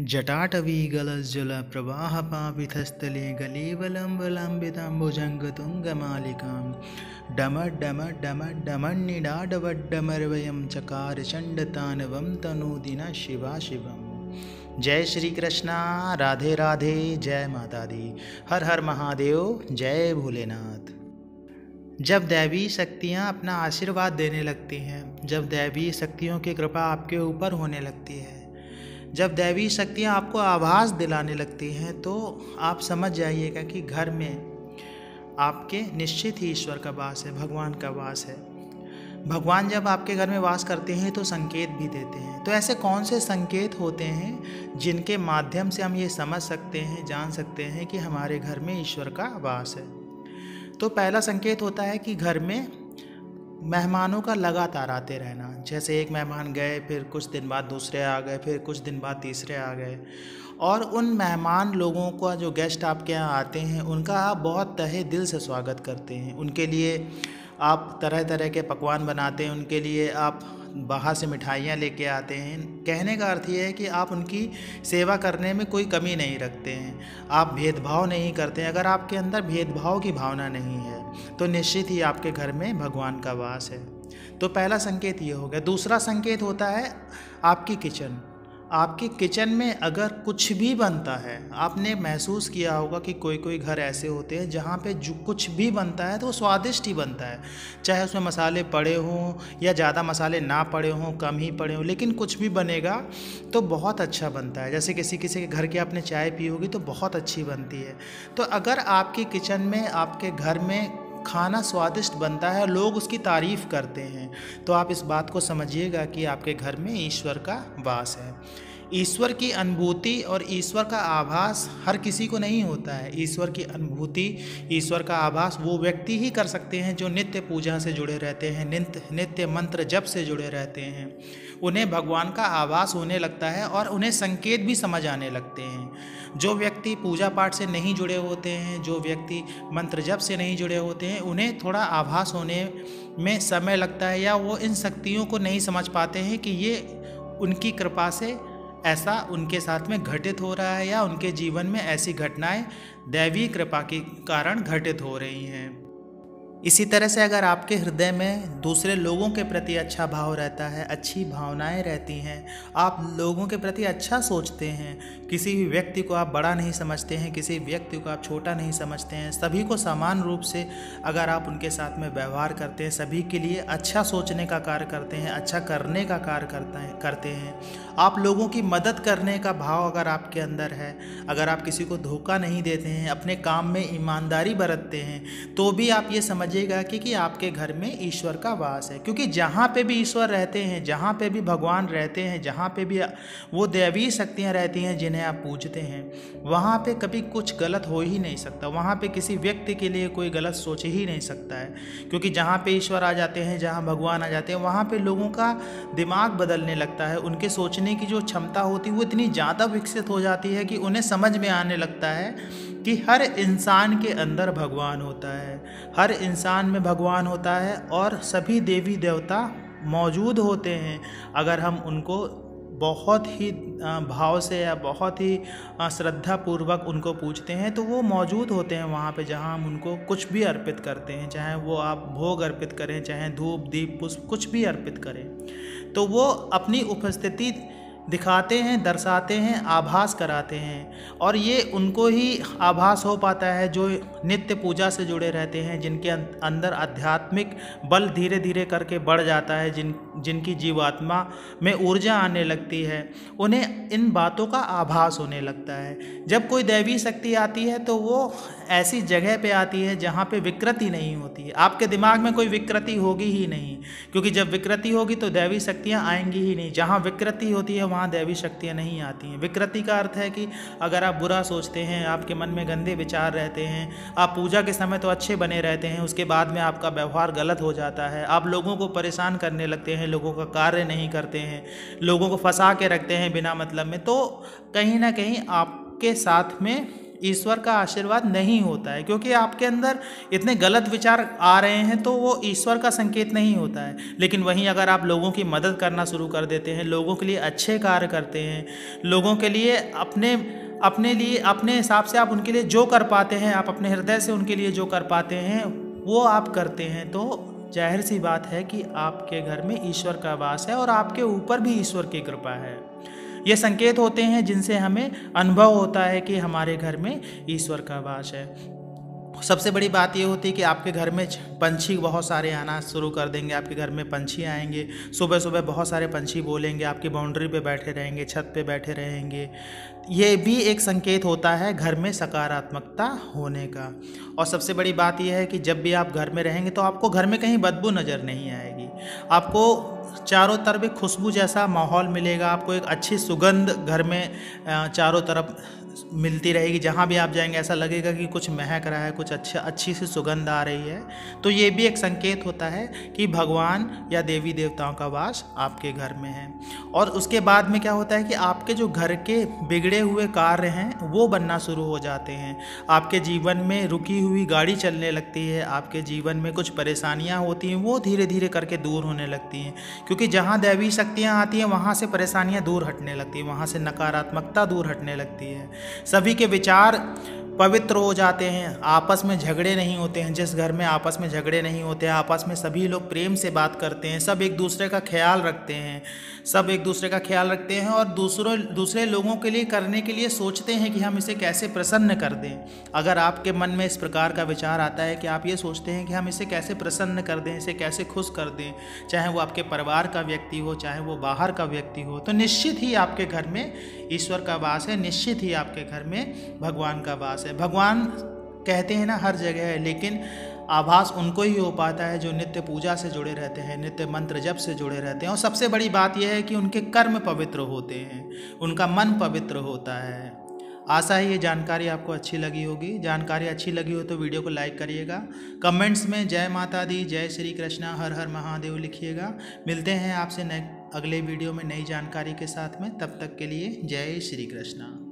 जटाटवीगलज्जलप्रवाहपावितस्थले गलेवलम्बलम्बिताम्बुजङ्गतुङ्गमालिकां डमड्डमड्डमड्डमन्निडाडवड्डमरवयं चकार चण्डतानवं तनूदिन शिवा शिवम। जय श्री कृष्णा राधे राधे, जय माता दी हर हर महादेव, जय भोलेनाथ। जब दैवी शक्तियाँ अपना आशीर्वाद देने लगती हैं, जब दैवी शक्तियों की कृपा आपके ऊपर होने लगती है जब दैवी शक्तियाँ आपको आभास दिलाने लगती हैं तो आप समझ जाइएगा कि घर में आपके निश्चित ही ईश्वर का वास है, भगवान का वास है। भगवान जब आपके घर में वास करते हैं तो संकेत भी देते हैं। तो ऐसे कौन से संकेत होते हैं, जिनके माध्यम से हम ये समझ सकते हैं, जान सकते हैं कि हमारे घर में ईश्वर का वास है? तो पहला संकेत होता है कि घर में मेहमानों का लगातार आते रहना। जैसे एक मेहमान गए, फिर कुछ दिन बाद दूसरे आ गए, फिर कुछ दिन बाद तीसरे आ गए। और उन मेहमान लोगों का जो गेस्ट आपके यहाँ आते हैं, उनका आप बहुत तहे दिल से स्वागत करते हैं। उनके लिए आप तरह तरह के पकवान बनाते हैं, उनके लिए आप बाहर से मिठाइयाँ लेके आते हैं। कहने का अर्थ ये है कि आप उनकी सेवा करने में कोई कमी नहीं रखते हैं। आप भेदभाव नहीं करते हैं। अगर आपके अंदर भेदभाव की भावना नहीं है तो निश्चित ही आपके घर में भगवान का वास है। तो पहला संकेत ये हो गया। दूसरा संकेत होता है आपकी किचन। आपके किचन में अगर कुछ भी बनता है, आपने महसूस किया होगा कि कोई कोई घर ऐसे होते हैं जहाँ पे जो, कुछ भी बनता है तो वो स्वादिष्ट ही बनता है। चाहे उसमें मसाले पड़े हों या ज़्यादा मसाले ना पड़े हों, कम ही पड़े हों, लेकिन कुछ भी बनेगा तो बहुत अच्छा बनता है। जैसे किसी किसी के घर की आपने चाय पी होगी तो बहुत अच्छी बनती है। तो अगर आपके किचन में, आपके घर में खाना स्वादिष्ट बनता है लोग उसकी तारीफ़ करते हैं। तो आप इस बात को समझिएगा कि आपके घर में ईश्वर का वास है। ईश्वर की अनुभूति और ईश्वर का आभास हर किसी को नहीं होता है। ईश्वर की अनुभूति, ईश्वर का आभास वो व्यक्ति ही कर सकते हैं जो नित्य पूजा से जुड़े रहते हैं, नित्य नित्य मंत्र जप से जुड़े रहते हैं। उन्हें भगवान का आभास होने लगता है और उन्हें संकेत भी समझ आने लगते हैं। जो व्यक्ति पूजा पाठ से नहीं जुड़े होते हैं, जो व्यक्ति मंत्र जप से नहीं जुड़े होते हैं, उन्हें थोड़ा आभास होने में समय लगता है या वो इन शक्तियों को नहीं समझ पाते हैं कि ये उनकी कृपा से ऐसा उनके साथ में घटित हो रहा है या उनके जीवन में ऐसी घटनाएँ दैवी कृपा के कारण घटित हो रही हैं। इसी तरह से अगर आपके हृदय में दूसरे लोगों के प्रति अच्छा भाव रहता है, अच्छी भावनाएँ रहती हैं, आप लोगों के प्रति अच्छा सोचते हैं, किसी भी व्यक्ति को आप बड़ा नहीं समझते हैं, किसी व्यक्ति को आप छोटा नहीं समझते हैं, सभी को समान रूप से अगर आप उनके साथ में व्यवहार करते हैं, सभी के लिए अच्छा सोचने का कार्य करते हैं अच्छा करने का कार्य करते हैं करते हैं, आप लोगों की मदद करने का भाव अगर आपके अंदर है, अगर आप किसी को धोखा नहीं देते हैं, अपने काम में ईमानदारी बरतते हैं तो भी आप ये समझिएगा कि, कि आपके घर में ईश्वर का वास है। क्योंकि जहाँ पे भी ईश्वर रहते हैं जहाँ पे भी भगवान रहते हैं जहाँ पे भी वो दैवीय शक्तियाँ रहती हैं जिन्हें आप पूजते हैं वहाँ पे कभी कुछ गलत हो ही नहीं सकता। वहाँ पे किसी व्यक्ति के लिए कोई गलत सोच ही नहीं सकता है। क्योंकि जहाँ पे ईश्वर आ जाते हैं जहाँ भगवान आ जाते हैं वहाँ पे लोगों का दिमाग बदलने लगता है। उनके सोचने की जो क्षमता होती है वो इतनी ज़्यादा विकसित हो जाती है कि उन्हें समझ में आने लगता है कि हर इंसान के अंदर भगवान होता है। हर इंसान में भगवान होता है और सभी देवी देवता मौजूद होते हैं। अगर हम उनको बहुत ही भाव से या बहुत ही श्रद्धा पूर्वक उनको पूछते हैं तो वो मौजूद होते हैं वहाँ पे जहाँ हम उनको कुछ भी अर्पित करते हैं। चाहे वो आप भोग अर्पित करें, चाहे धूप, दीप, पुष्प कुछ भी अर्पित करें। तो वो अपनी उपस्थिति दिखाते हैं दर्शाते हैं आभास कराते हैं। और ये उनको ही आभास हो पाता है जो नित्य पूजा से जुड़े रहते हैं जिनके अं-, अंदर आध्यात्मिक बल धीरे धीरे करके बढ़ जाता है जिन जिनकी जीवात्मा में ऊर्जा आने लगती है। उन्हें इन बातों का आभास होने लगता है। जब कोई दैवी शक्ति आती है तो वो ऐसी जगह पे आती है जहाँ पे विकृति नहीं होती है। आपके दिमाग में कोई विकृति होगी ही नहीं, क्योंकि जब विकृति होगी तो दैवी शक्तियाँ आएँगी ही नहीं। जहाँ विकृति होती है, वहाँ दैवी शक्तियाँ नहीं आती हैं। विकृति का अर्थ है कि अगर आप बुरा सोचते हैं, आपके मन में गंदे विचार रहते हैं, आप पूजा के समय तो अच्छे बने रहते हैं, उसके बाद में आपका व्यवहार गलत हो जाता है, आप लोगों को परेशान करने लगते हैं, लोगों का कार्य नहीं करते हैं, लोगों को फंसा के रखते हैं बिना मतलब में तो कहीं ना कहीं आपके साथ में ईश्वर का आशीर्वाद नहीं होता है, क्योंकि आपके अंदर इतने गलत विचार आ रहे हैं तो वो ईश्वर का संकेत नहीं होता है। लेकिन वहीं अगर आप लोगों की मदद करना शुरू कर देते हैं, लोगों के लिए अच्छे कार्य करते हैं, लोगों के लिए अपने अपने लिए, अपने हिसाब से आप उनके लिए जो कर पाते हैं, आप अपने हृदय से उनके लिए जो कर पाते हैं, वो आप करते हैं तो ज़ाहिर सी बात है कि आपके घर में ईश्वर का वास है और आपके ऊपर भी ईश्वर की कृपा है। ये संकेत होते हैं जिनसे हमें अनुभव होता है कि हमारे घर में ईश्वर का वास है। सबसे बड़ी बात ये होती है कि आपके घर में पंछी बहुत सारे आना शुरू कर देंगे, आपके घर में पंछी आएँगे सुबह सुबह बहुत सारे पंछी बोलेंगे, आपकी बाउंड्री पे बैठे रहेंगे, छत पे बैठे रहेंगे। ये भी एक संकेत होता है घर में सकारात्मकता होने का। और सबसे बड़ी बात यह है कि जब भी आप घर में रहेंगे तो आपको घर में कहीं बदबू नज़र नहीं आएगी। आपको चारों तरफ़ एक खुशबू जैसा माहौल मिलेगा, आपको एक अच्छी सुगंध घर में चारों तरफ़ मिलती रहेगी। जहाँ भी आप जाएँगे, ऐसा लगेगा कि कुछ महक रहा है, कुछ अच्छा अच्छी सी सुगंध आ रही है। तो ये भी एक संकेत होता है कि भगवान या देवी देवताओं का वास आपके घर में है। और उसके बाद में क्या होता है कि आपके जो घर के बिगड़े हुए कार्य हैं, वो बनना शुरू हो जाते हैं। आपके जीवन में रुकी हुई गाड़ी चलने लगती है, आपके जीवन में कुछ परेशानियाँ होती हैं, वो धीरे धीरे करके दूर होने लगती हैं। क्योंकि जहाँ दैवी शक्तियाँ आती हैं, वहाँ से परेशानियाँ दूर हटने लगती हैं, वहाँ से नकारात्मकता दूर हटने लगती है। सभी के विचार पवित्र हो जाते हैं, आपस में झगड़े नहीं होते हैं, जिस घर में आपस में झगड़े नहीं होते हैं आपस में सभी लोग प्रेम से बात करते हैं, सब एक दूसरे का ख्याल रखते हैं, सब एक दूसरे का ख्याल रखते हैं और दूसरों, दूसरे लोगों के लिए करने के लिए सोचते हैं कि हम इसे कैसे प्रसन्न कर दें। अगर आपके मन में इस प्रकार का विचार आता है कि आप ये सोचते हैं कि हम इसे कैसे प्रसन्न कर दें, इसे कैसे खुश कर दें, चाहे वो आपके परिवार का व्यक्ति हो, चाहे वो बाहर का व्यक्ति हो तो निश्चित ही आपके घर में ईश्वर का वास है, निश्चित ही आपके घर में भगवान का वास है भगवान कहते हैं ना, हर जगह है, लेकिन आभास उनको ही हो पाता है जो नित्य पूजा से जुड़े रहते हैं, नित्य मंत्र जप से जुड़े रहते हैं। और सबसे बड़ी बात यह है कि उनके कर्म पवित्र होते हैं, उनका मन पवित्र होता है। आशा है ये जानकारी आपको अच्छी लगी होगी। जानकारी अच्छी लगी हो तो वीडियो को लाइक करिएगा। कमेंट्स में जय माता दी, जय श्री कृष्णा, हर हर महादेव लिखिएगा। मिलते हैं आपसे नए, अगले वीडियो में नई जानकारी के साथ में। तब तक के लिए जय श्री कृष्णा।